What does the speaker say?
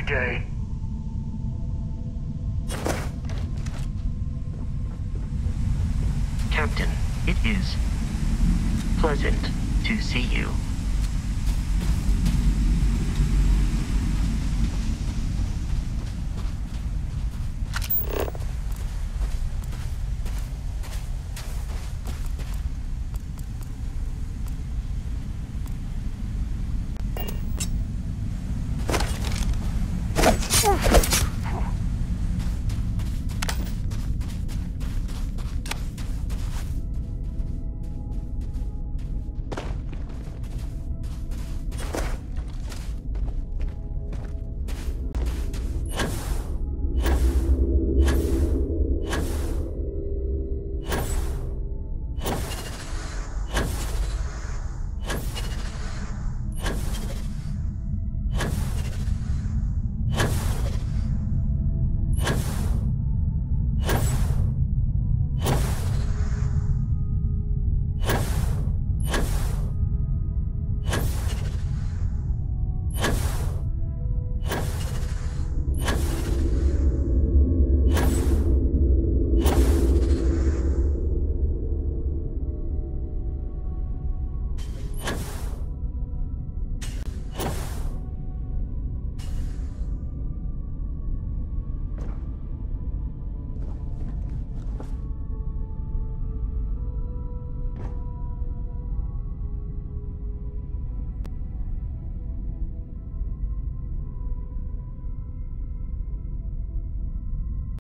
gate. Captain, it is pleasant to see you. Oh!